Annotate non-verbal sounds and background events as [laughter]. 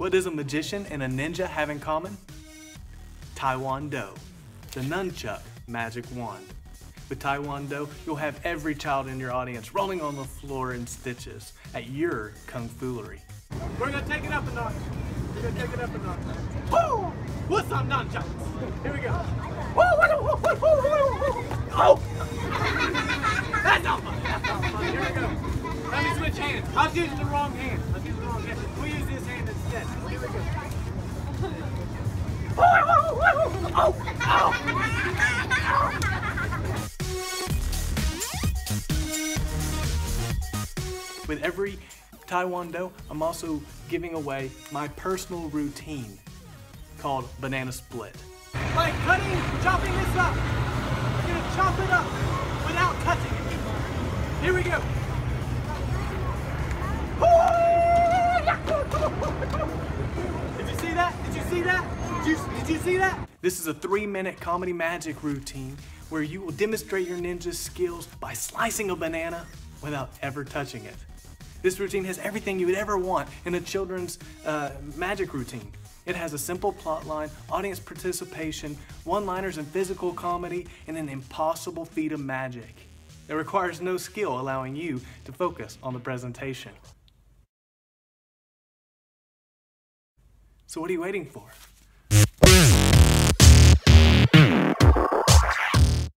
What does a magician and a ninja have in common? TaeWando, the nunchuck magic wand. With TaeWando, you'll have every child in your audience rolling on the floor in stitches at your kung foolery. We're gonna take it up a notch. We're gonna take it up a notch. Woo! What's up, nunchucks? Here we go. Woo, woo, woo, woo, woo, woo, woo. Oh! That's not fun. That's not fun. Here we go. Let me switch hands. I was using the wrong hand. I was using the wrong hand. We'll With every TaeWando, I'm also giving away my personal routine called Banana Split. By cutting, chopping this up. We're gonna chop it up without touching it. Here we go. [laughs] Did you see that? Did you see that? Did you, did you see that? This is a three minute comedy magic routine where you will demonstrate your ninja skills by slicing a banana without ever touching it. This routine has everything you would ever want in a children's uh, magic routine. It has a simple plot line, audience participation, one liners and physical comedy, and an impossible feat of magic. It requires no skill, allowing you to focus on the presentation. So, what are you waiting for?